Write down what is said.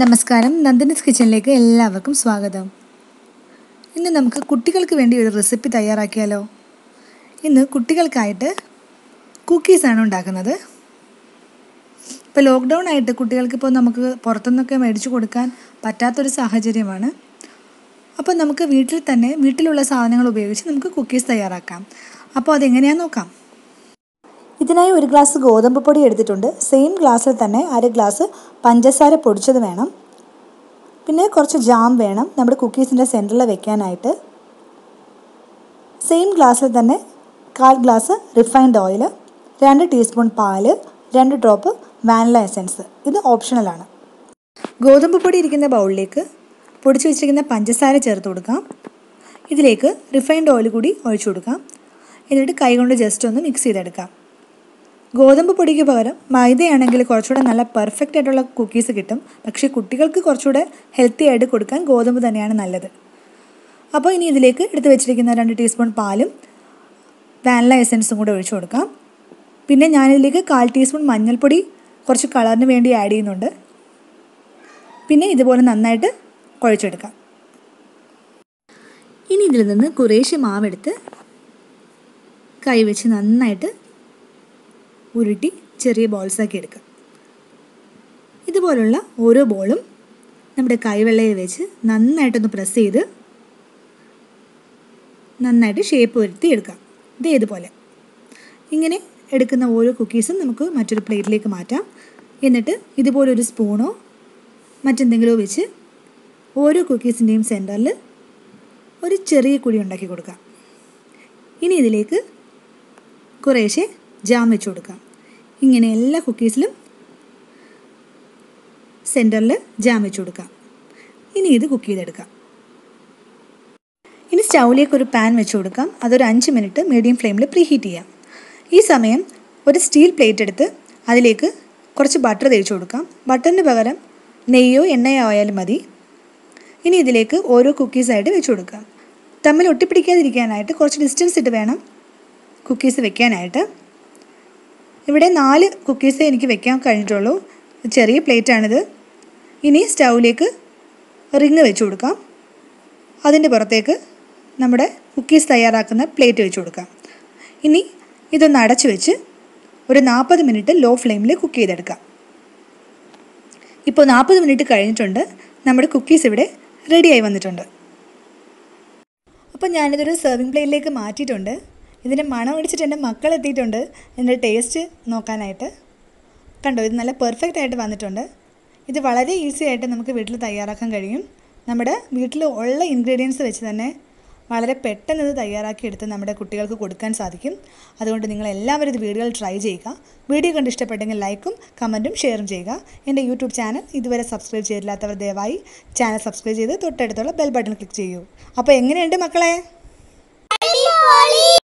നമസ്കാരം. നന്ദനസ് കിച്ചണിലേക്ക് എല്ലാവർക്കും സ്വാഗതം. ഇന്ന് നമുക്ക് കുട്ടികൾക്ക് വേണ്ടി ഒരു റെസിപ്പി തയ്യാറാക്കിയാലോ? ഇന്ന് കുട്ടികൾക്കായിട്ട് കുക്കീസാണ് ഉണ്ടാക്കുന്നത്. ഇപ്പോൾ ലോക്ക്ഡൗൺ ആയിട്ട് കുട്ടികൾക്ക് ഇപ്പോൾ നമുക്ക് പുറത്തുനിന്നൊക്കെ മേടിച്ചു കൊടുക്കാൻ പറ്റാത്തൊരു സാഹചര്യമാണ്. അപ്പോൾ നമുക്ക് വീട്ടിൽ തന്നെ വീട്ടിലുള്ള സാധനങ്ങൾ ഉപയോഗിച്ച് നമുക്ക് കുക്കീസ് തയ്യാറാക്കാം. അപ്പോൾ അതെങ്ങനെയാണെന്ന് നോക്കാം. ഇതിനായി ഒരു ഗ്ലാസ് ഗോതമ്പ് പൊടി എടുത്തിട്ടുണ്ട്. സെയിം ഗ്ലാസ്സിൽ തന്നെ അര ഗ്ലാസ് പഞ്ചസാര പൊടിച്ചത് വേണം. പിന്നെ കുറച്ച് ജാം വേണം നമ്മുടെ കുക്കീസിന്റെ സെന്ററിൽ വെക്കാനായിട്ട്. സെയിം ഗ്ലാസ്സിൽ തന്നെ കാൽ ഗ്ലാസ് റിഫൈൻഡ് ഓയിൽ രണ്ട് ടീസ്പൂൺ പാൽ രണ്ട് ഡ്രോപ്പ് വാനില എസൻസ് ഇത് ഓപ്ഷണലാണ് ഗോതമ്പ് പൊടി ഇരിക്കുന്ന ബൗളിലേക്ക് പൊടിച്ചു വെച്ചിരിക്കുന്ന പഞ്ചസാര ചേർത്ത് കൊടുക്കാം. ഇതിലേക്ക് റിഫൈൻഡ് ഓയിൽ കൂടി ഒഴിച്ചു കൊടുക്കാം. എന്നിട്ട് കൈകൊണ്ട് ജസ്റ്റ് ഒന്ന് മിക്സ് ചെയ്തെടുക്കാം. ഗോതമ്പ് പൊടിക്ക് പകരം മൈദയാണെങ്കിൽ കുറച്ചുകൂടെ നല്ല പെർഫെക്റ്റ് ആയിട്ടുള്ള കുക്കീസ് കിട്ടും. പക്ഷേ കുട്ടികൾക്ക് കുറച്ചുകൂടെ ഹെൽത്തി ആയിട്ട് കൊടുക്കാൻ ഗോതമ്പ് തന്നെയാണ് നല്ലത്. അപ്പോൾ ഇനി ഇതിലേക്ക് എടുത്ത് വെച്ചിരിക്കുന്ന രണ്ട് ടീസ്പൂൺ പാലും വാനില എസൻസും കൂടെ ഒഴിച്ചു കൊടുക്കാം. പിന്നെ ഞാനിതിലേക്ക് കാൽ ടീസ്പൂൺ മഞ്ഞൾപ്പൊടി കുറച്ച് കളറിന് വേണ്ടി ആഡ് ചെയ്യുന്നുണ്ട്. പിന്നെ ഇതുപോലെ നന്നായിട്ട് കുഴച്ചെടുക്കാം. ഇനി ഇതിൽ നിന്ന് കുറേശ്ശെ മാവെടുത്ത് കൈവച്ച് നന്നായിട്ട് ഉരുട്ടി ചെറിയ ബോൾസാക്കി എടുക്കുക. ഇതുപോലുള്ള ഓരോ ബോളും നമ്മുടെ കൈവെള്ളയിൽ വെച്ച് നന്നായിട്ടൊന്ന് പ്രസ് ചെയ്ത് നന്നായിട്ട് ഷേപ്പ് വരുത്തി എടുക്കാം ഇതേ ഇതുപോലെ. ഇങ്ങനെ എടുക്കുന്ന ഓരോ കുക്കീസും നമുക്ക് മറ്റൊരു പ്ലേറ്റിലേക്ക് മാറ്റാം. എന്നിട്ട് ഇതുപോലൊരു സ്പൂണോ മറ്റെന്തെങ്കിലുമോ വെച്ച് ഓരോ കുക്കീസിന്റെയും സെന്ററിൽ ഒരു ചെറിയ കുഴി ഉണ്ടാക്കി കൊടുക്കാം ഇനി ഇതിലേക്ക് കുറേശ്ശെ ജാം വെച്ച് കൊടുക്കാം ഇങ്ങനെ എല്ലാ കുക്കീസിലും സെന്ററിൽ ജാം വെച്ച് കൊടുക്കാം. ഇനി ഇത് കുക്ക് ചെയ്തെടുക്കാം. ഇനി സ്റ്റൗവിലേക്ക് ഒരു പാൻ വെച്ച് കൊടുക്കാം. അതൊരു അഞ്ച് മിനിറ്റ് മീഡിയം ഫ്ലെയിമിൽ പ്രീ ഹീറ്റ് ചെയ്യാം. ഈ സമയം ഒരു സ്റ്റീൽ പ്ലേറ്റ് എടുത്ത് അതിലേക്ക് കുറച്ച് ബട്ടർ തേച്ച് കൊടുക്കാം. ബട്ടറിന് പകരം നെയ്യോ എണ്ണയോ ആയാലും മതി. ഇനി ഇതിലേക്ക് ഓരോ കുക്കീസായിട്ട് വെച്ച് കൊടുക്കാം. തമ്മിൽ ഒട്ടിപ്പിടിക്കാതിരിക്കാനായിട്ട് കുറച്ച് ഡിസ്റ്റൻസ് ഇട്ട് വേണം കുക്കീസ് വെക്കാനായിട്ട്. ഇവിടെ നാല് കുക്കീസേ എനിക്ക് വെക്കാൻ കഴിഞ്ഞിട്ടുള്ളൂ. ചെറിയ പ്ലേറ്റാണിത് ഇനി സ്റ്റൗവിലേക്ക് റിങ് വെച്ച് കൊടുക്കാം. അതിന്റെ പുറത്തേക്ക് നമ്മുടെ കുക്കീസ് തയ്യാറാക്കുന്ന പ്ലേറ്റ് വെച്ച് കൊടുക്കാം. ഇനി ഇതൊന്ന് അടച്ചു വെച്ച് ഒരു നാൽപ്പത് മിനിറ്റ് ലോ ഫ്ലെയിമിൽ കുക്ക് ചെയ്തെടുക്കാം. ഇപ്പോൾ നാൽപ്പത് മിനിറ്റ് കഴിഞ്ഞിട്ടുണ്ട്. നമ്മുടെ കുക്കീസ് ഇവിടെ റെഡിയായി വന്നിട്ടുണ്ട്. അപ്പോൾ ഞാനിതൊരു സെർവിങ് പ്ലേറ്റിലേക്ക് മാറ്റിയിട്ടുണ്ട്. ഇതിന്റെ മണം അടിച്ചിട്ട് എന്റെ മക്കൾ എത്തിയിട്ടുണ്ട്. ഇതിന്റെ ടേസ്റ്റ് നോക്കാനായിട്ട്. കണ്ടോ ഇത് നല്ല പെർഫെക്റ്റ് ആയിട്ട് വന്നിട്ടുണ്ട്. ഇത് വളരെ ഈസി ആയിട്ട് നമുക്ക് വീട്ടിൽ തയ്യാറാക്കാൻ കഴിയും. നമ്മുടെ വീട്ടിൽ ഉള്ള ഇൻഗ്രീഡിയൻസ് വെച്ച് തന്നെ വളരെ പെട്ടെന്ന് ഇത് തയ്യാറാക്കിയെടുത്ത് നമ്മുടെ കുട്ടികൾക്ക് കൊടുക്കാൻ സാധിക്കും. അതുകൊണ്ട് നിങ്ങൾ എല്ലാവരും ഇത് വീഡിയോയിൽ ട്രൈ ചെയ്യുക. വീഡിയോ കണ്ട് ഇഷ്ടപ്പെട്ടെങ്കിൽ ലൈക്കും കമന്റും ഷെയറും ചെയ്യുക. എന്റെ യൂട്യൂബ് ചാനൽ ഇതുവരെ സബ്സ്ക്രൈബ് ചെയ്തില്ലാത്തവർ ദയവായി ചാനൽ സബ്സ്ക്രൈബ് ചെയ്ത് തൊട്ടടുത്തുള്ള ബെൽ ബട്ടൺ ക്ലിക്ക് ചെയ്യൂ. അപ്പോൾ എങ്ങനെയുണ്ട് മക്കളെ?